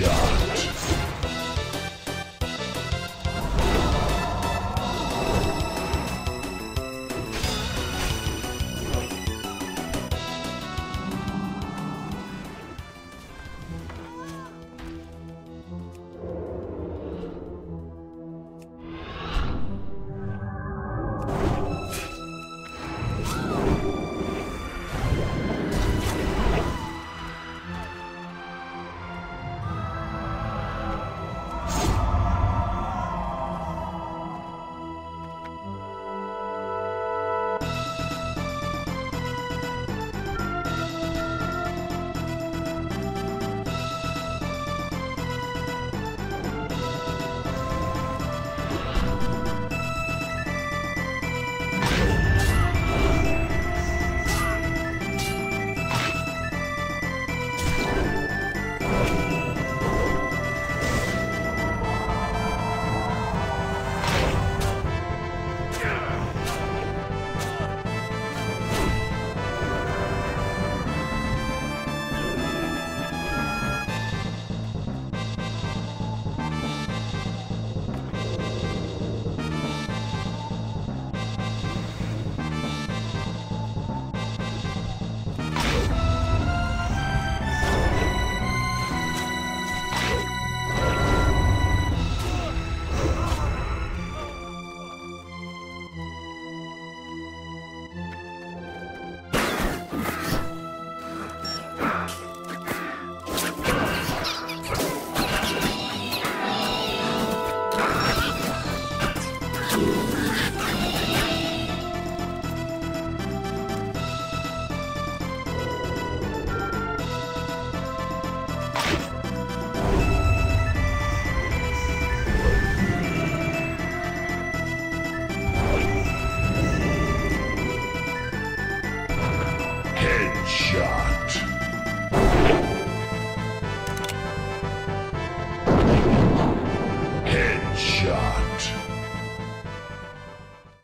Headshot.